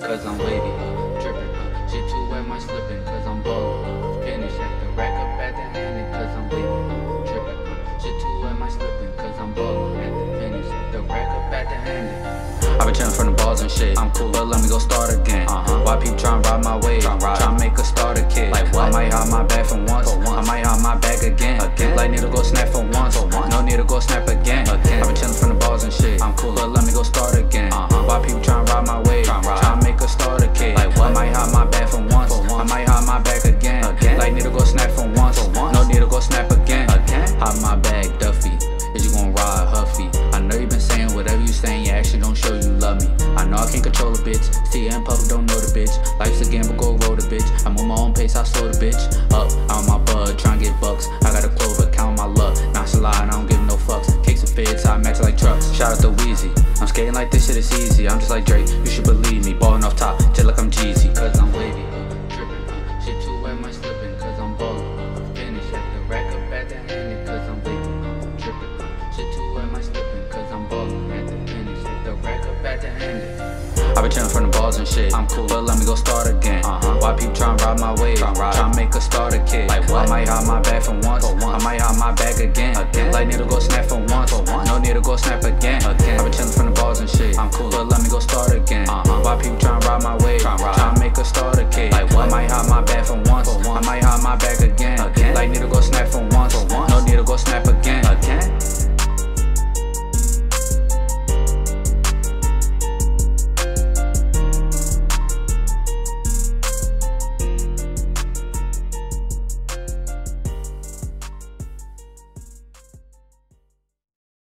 cause I'm wavy. Uh, dripping, uh, shit too wet, might slipping, cause I'm ballin'. Finish at the rack up at the handed, cause I'm. Uh, dripping, uh, shit too wet, might slipping, cause I'm ballin'. At the finish at the rack up at the handed. I been chillin' from the balls and shit. I'm cool, but let me go start again. Uh-huh. Why people tryna ride my wave? Tryna ride. Tryna make a starter kid. Like what? I might hide my bag for once. For once. I might hide my bag again. Again? Like need to go snap for once. For once. No need to go snap again. Don't show you love me. I know I can't control a bitch. See in public, don't know the bitch. Life's a gamble, go roll the bitch. I'm on my own pace, I slow the bitch. Up, out my bud, tryna get bucks. I got a clover, count my luck. Nonchalant, I don't give no fucks. Cakes and fits, I match like trucks. Shout out to Weezy. I'm skating like this shit is easy. I'm just like Drake, you should believe me. Ballin' off top, just like I'm Jeezy. Cause I'm wavy, uh, dripping, uh, shit too wet, might slipping, I been chillin' from the balls and shit. I'm cool, but let me go start again. Uh-huh. Why people tryna ride my wave? Tryna ride. Make a starter kid. Like what? I might hide my bag for once. For once. I might hide my bag again. Again? Like need to go snap for once. For once. No need to go snap again. Again. I been chillin' from the balls and shit. I'm cool. but let me go start again. Uh-huh. Why people tryna